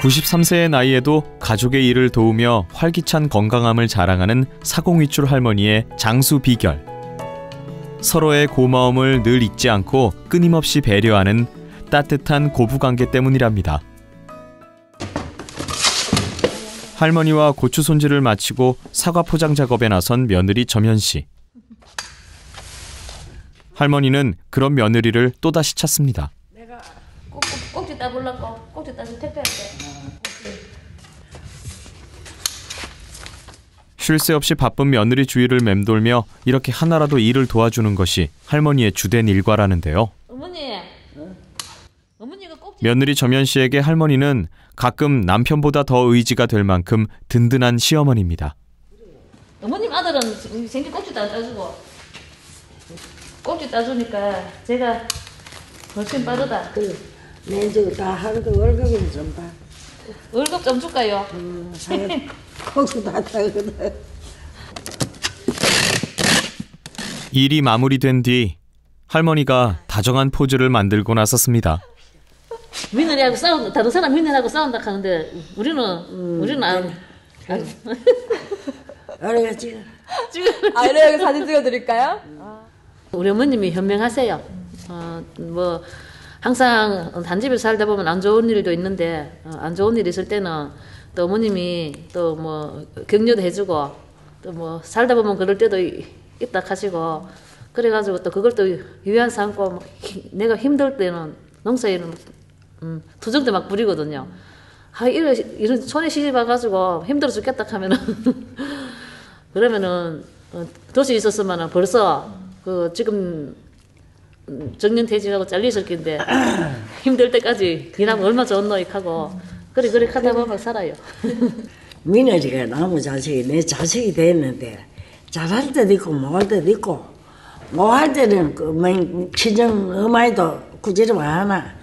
93세의 나이에도 가족의 일을 도우며 활기찬 건강함을 자랑하는 사공위출 할머니의 장수 비결. 서로의 고마움을 늘 잊지 않고 끊임없이 배려하는 따뜻한 고부관계 때문이랍니다. 할머니와 고추 손질을 마치고 사과 포장 작업에 나선 며느리 점현 씨. 할머니는 그런 며느리를 또다시 찾습니다. 꼭, 꼭, 꼭지 따보려고 꼭지 따서 택배할게. 쉴새 없이 바쁜 며느리 주위를 맴돌며 이렇게 하나라도 일을 도와주는 것이 할머니의 주된 일과라는데요. 어머니. 며느리 점현 씨에게 할머니는 가끔 남편보다 더 의지가 될 만큼 든든한 시어머니입니다. 어머님 아들은 생기 꼭지 다 따주고 꼭지 따주니까 제가 훨씬 빠르다. 그 내주 다 하루도 월급이 좀 봐. 월급 좀 줄까요? 음, 사연 거기서 다 타거든. 일이 마무리된 뒤 할머니가 다정한 포즈를 만들고 나섰습니다. 민원이하고 싸운다. 다른 사람 민원하고 싸운다 하는데 우리는 우리는 안. 안 어려가 지금 아, 이래 여기 사진 찍어드릴까요? 우리 어머님이 현명하세요. 어, 뭐 항상 단집에 살다 보면 안 좋은 일도 있는데 어, 안 좋은 일 있을 때는 또 어머님이 또 뭐 격려도 해주고 또 뭐 살다 보면 그럴 때도 이- 있다 하시고 그래가지고 또 그걸 또 유한 삼고 막 히- 내가 힘들 때는 농사일은 음, 투정도 막 부리거든요. 아 이런 이런 손에 시집 와가지고 힘들어 죽겠다 하면은 그러면은 어, 도시 있었으면은 벌써 그 지금 음, 정년 퇴직하고 잘리실 건데 힘들 때까지 일하면 얼마 좋은 노익 하고. 그래 그래 하다 보면 살아요. 민어리가 나무 자식이 내 자식이 됐는데 잘할 때도 있고 못할 때도 있고 못할 때는 그 맹- 친정 어머니도 구제를 안 하나?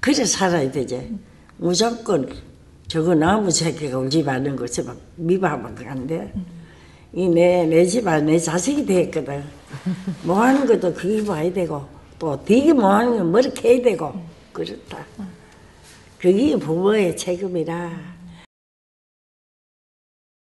그래 살아야 되지. 무조건 저거 나무 새끼가 우리 집 아는 것이 막 미밥밖에 안돼 이내 내 집안 내 자식이 됐거든. 뭐 하는 것도 그게 봐야 되고 또 되게 뭐 하는 건 머리 캐야 되고. 그렇다. 그게 부모의 책임이라